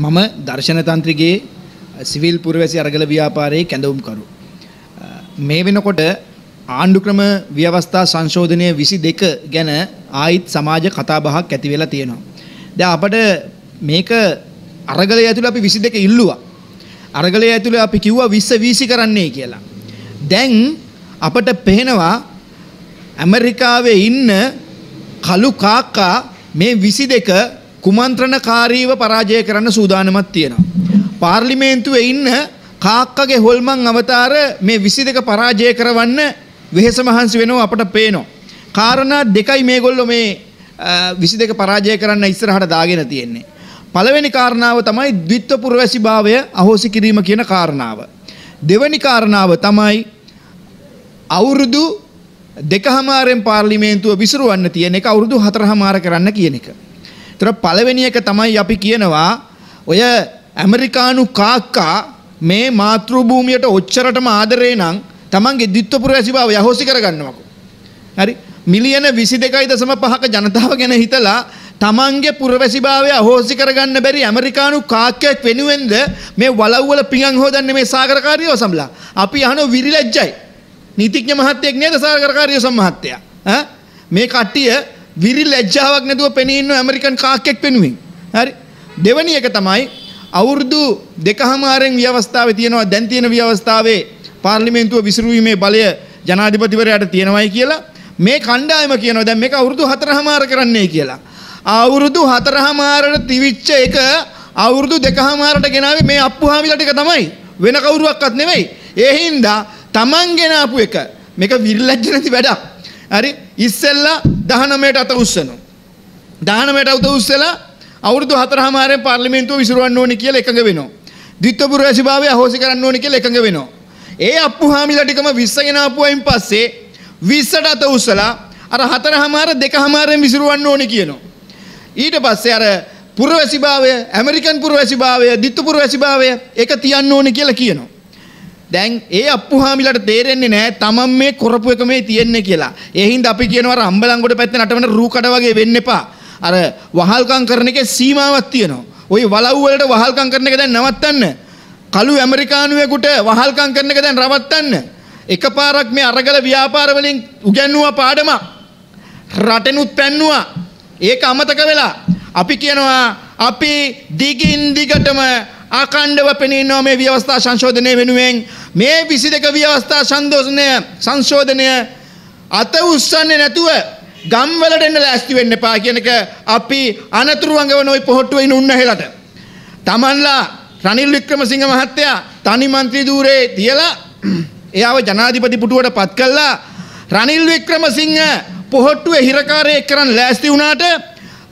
මම දර්ශනතන්ත්‍රගේ සිවිල් පුරවැසි අරගල ව්‍යාපාරයේ කැඳවුම්කරු. මේ වෙනකොට ආණ්ඩුක්‍රම ව්‍යවස්ථා සංශෝධනය විසි දෙක ගැන ආයිත් සමාජ කතාබහක් ඇති වෙලා තියෙනවා. ද අපට මේක අරගලය ඇතුළ අපි විසි දෙක ඉල්ලුවා. අරගලය ඇතුළ අපි කිව්වා විස්ස වීසි කරන්නේ කියලා. දැන් අපට පෙහෙනවා ඇමරිකාවේ ඉන්න කළු කාක්කා මේ විසි දෙක කුමන්ත්‍රණකාරීව පරාජය කරන්න සූදානමත් තියෙනවා. පාර්ලිමේන්තුවේ ඉන්න කාක්කගේ හොල්මන් අවතාර මේ විසි දෙක පරාජය කරවන්න වෙහෙස මහන්සි වෙනවා අපට පේනවා. කාරණා දෙකයි මේගොල්ලො මේ විසි දෙක පරාජය කරන්න ඉස්සරහට දාගෙන තියෙන්නේ. පළවෙනි කාරණාව තමයි ද්විත්ව පුරවැසි භාවය අහෝසි කිරීම කියන කාරණාව. දෙවැනි කාරණාව තමයි අවුරුදු දෙක හමාරෙන් පාර්ලිමේන්තුව විසරුවන්න තියෙන එක අවුරුදු හතර හමාර කරන්න කියන එක. තර පළවෙනි එක තමයි අපි කියනවා ඔය ඇමරිකානු කාක්කා මේ මාතෘභූමියට ඔච්චරටම ආදරේ නම් තමන්ගේ දිත්වපුර ඇසිබාව යහෝසි කරගන්නවකු. හරි? මිලියන විසි දෙකයි දසම පහක ජනතාව ගැන හිතලා තමන්ගේ පුරවැසිභාවය අහෝසි කරගන්න බැරි ඇමරිකානු කාක්කයක් වෙනුවෙන්ද මේ වලව්වල පිඟන් හෝදන්න මේ සාගරකාරියෝ සම්ලා? අපි අහන විරිලැජ්ජයි. නීතිඥ මහත්තයෙක් නේද සාගරකාරිය සම්මහත්තයා? මේ කට්ටිය විරි ලැජ්ජාවක් නැතුව පෙනී ඉන්න ඇමරිකන් කාක්කෙක් වෙනුවෙන් හරි දෙවැනි එක තමයි අවුරුදු දෙකහමාරෙන් ව්‍යවස්ථාවේ තියෙනවා දැන් තියෙන ව්‍යවස්ථාවේ පාර්ලිමේන්තුව විසිරුවීමේ බලය ජනාධිපතිවරයාට තියෙනවයි කියලා මේ කණ්ඩායම කියනවා දැන් මේක අවුරුදු හතරහමාර කරන්නයි කියලා. අවුරුදු හතරහමාරට තිවිච්ච එක අවුරුදු දෙකහමාරට ගෙනාවේ මේ අප්පුහාමිලා ටික තමයි. වෙන කවුරුවක්වත් නෙවෙයි. ඒ හින්දා Taman ගෙනාපු එක මේක විරලැජ්ජ නැති වැඩක්. හරි ඉස්සෙල්ලා 19ට අත උස්සනවා. 19ට අත උස්සලා අවුරුදු හතරහමාරෙන් පාර්ලිමේන්තුව විසිරවන්න ඕනි කියලා එකඟ වෙනවා. ද්විත්වපුර වැසිභාවය අහෝසි කරන්න ඕනි කියලා එකඟ වෙනවා. ඒ අප්පුහාමිලා ටිකම 20 ගෙන ආපුවයින් පස්සේ 20ට අත උස්සලා අර හතරහමාර දෙකහමාරෙන් විසිරවන්න ඕනි කියනවා. ඊට පස්සේ අර පුරවැසිභාවය ඇමරිකන් පුරවැසිභාවය ද්විත්ව පුරවැසිභාවය ඒක තියන්න ඕනි කියලා කියනවා. දැන් ඒ අප්පුහාමිලට තේරෙන්නේ නැහැ තමන් මේ කරපු එක මේ තියෙන්නේ කියලා. ඒ හින්දා අපි කියනවා අර අම්බලන්ගොඩ පැත්තේ නටවන රූ කඩ වගේ වෙන්න එපා. අර වහල්කම් කරන එකේ සීමාවක් තියෙනවා. ওই වලව් වලට වහල්කම් කරන එක දැන් නවත්තන්න. කළු ඇමරිකානුවෙකුට වහල්කම් කරන එක දැන් රවත්තන්න. එකපාරක් මේ අරගල ව්‍යාපාර වලින් උගන්වුවා පාඩමක්. රටෙනුත් පැන්නුවා. ඒක අමතක වෙලා අපි කියනවා අපි දිගින් දිගටම ආකණ්ඩව පෙනීනවා මේ ව්‍යවස්ථා සංශෝධනය වෙනුවෙන් මේ විසි දෙක ව්‍යවස්ථා සන්දෝෂණය සංශෝධනය අත උස්සන්නේ නැතුව ගම්වලට එන්න ලෑස්ති වෙන්න එපා කියන එක අපි අනතුරු අඟවන ওই පොහොට්ටුවේ ඉන්න උන්න හෙලට. තමන්ලා රනිල් වික්‍රමසිංහ මහත්තයා තනි മന്ത്രി ධූරේ තියලා එයාව ජනාධිපති පුටුවට පත් කළා රනිල් වික්‍රමසිංහ පොහොට්ටුවේ හිරකාරයෙක් කරන් ලෑස්ති වුණාට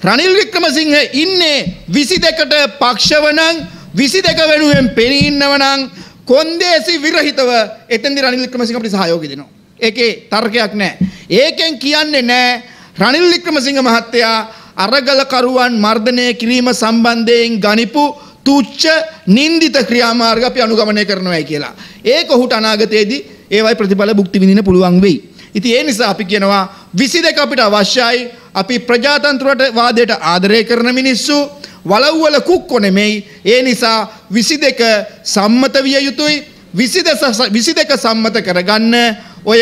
රනිල් වික්‍රමසිංහ ඉන්නේ 22ට පක්ෂවනං විසි දෙක වෙනුවෙන් පෙනීන්නවනං කොන්දේසි විරහිතව එතන්දි රනිල් වික්‍රමසිංහ අපිට සහයෝගය දෙනවා. ඒකේ තර්කයක් නැහැ. ඒකෙන් කියන්නේ නැහැ රනිල් වික්‍රමසිංහ මහත්තයා අරගලකරුවන් මර්ධනය කිරීම සම්බන්ධයෙන් ගනිපු තුච්ච නින්දිත ක්‍රියාමාර්ග අපි අනුගමනය කරනවායි කියලා. ඒක ඔහුට අනාගතයේදී ඒවයි ප්‍රතිඵල භුක්ති විඳින්න පුළුවන් වෙයි. ඉතින් ඒ නිසා අපි කියනවා 22 අපිට අවශ්‍යයි. අපි ප්‍රජාතන්ත්‍රයට වාදයට ආදරය කරන මිනිස්සු වලව්වල කුක්කො නෙමෙයි. ඒ නිසා 22 සම්මත විය යුතුයි. 22 සම්මත කරගන්න ඔය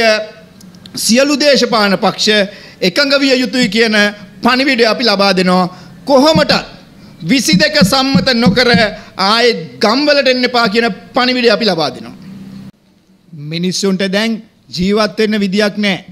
සියලු දේශපාලන පක්ෂ එකඟ විය යුතුයි කියන පණිවිඩය අපි ලබා දෙනවා. කොහොමටත් විසි දෙක සම්මත නොකර ආය ගම්වලට එන්න එපා කියන පණිවිඩය අපි ලබා දෙනවා. මිනිස්සුන්ට දැන් ජීවත්වෙන්න විදියක් නෑ.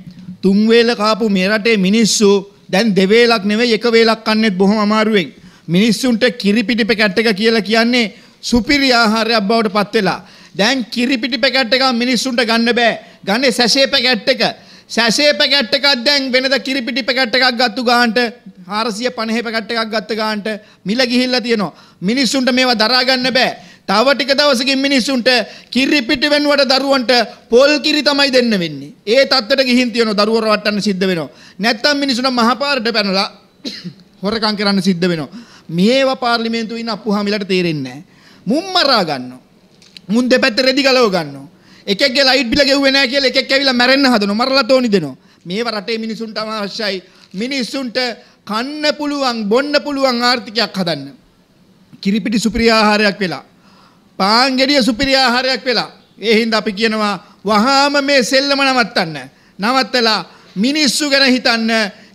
තුන්වේල කාපු මේ රටේ මිනිස්සු දැන් දෙවේලක් නෙවෙයි එක වේලක් කන්නෙත් බොහොම අමාරුවෙන්. මිනිස්සුන්ට කිරිපිටි පැකට් එක කියලා කියන්නේ සුපිරි ආහාරයක් බවට පත් වෙලා. දැන් කිරිපිටි පැකට් එක මිනිස්සුන්ට ගන්න බෑ. ගන්නේ සැෂේ පැකට් එක. සැසේ පැකට් එකක් දැන් වෙනද කිරිපිටි පැකට් එකක් ගත්තු ගානට 450 පැකට් එකක් ගත්ත ගානට මිල ගිහිල්ලා තියෙනවා. මිනිස්සුන්ට මේවා දරා ගන්න බෑ. තව ටික දවසකින් මිනිස්සුන්ට කිරි පිටි වෙනුවට දරුවන්ට පොල් කිරි තමයි දෙන්න වෙන්නේ. ඒ තත්ත්වයට ගිහින් තියෙනවා දරුවෝ රවට්ටන්න සිද්ධ වෙනවා. නැත්තම් මිනිස්සුන්ට මහපාරට පැනලා හොරකම් කරන්න සිද්ධ වෙනවා. මේව පාර්ලිමේන්තුවේ ඉන්න අප්පුහාමිලට තේරෙන්නේ නැහැ. මුම් මරා ගන්නවා. මුන් දෙපැත්තේ රෙදි ගලව ගන්නවා. එකෙක්ගේ ලයිට් බිල ගෙව්වේ නැහැ කියලා එකෙක් ඇවිල්ලා මැරෙන්න හදනවා. මරලා තෝනි දෙනවා. මේව රටේ මිනිසුන්ට අවශ්‍යයි. මිනිසුන්ට කන්න පුළුවන්, බොන්න පුළුවන් ආර්ථිකයක් හදන්න. කිරිපිටි සුපිරි ආහාරයක් වෙලා. පාන් ගෙඩිය සුපිරි ආහාරයක් වෙලා. ඒ හින්දා අපි කියනවා වහාම මේ සෙල්ලම නවත්තන්න. නවත්තලා මිනිස්සු ගැන හිතන්න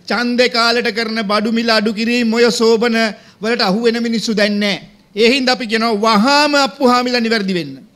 ඡන්දේ කාලෙට කරන බඩු මිල අඩු කිරීම ඔය සෝබන වලට අහු වෙන මිනිස්සු දැන් නැහැ. ඒ හින්දා අපි කියනවා වහාම අප්පුහාමිලා නිවැරදි වෙන්න.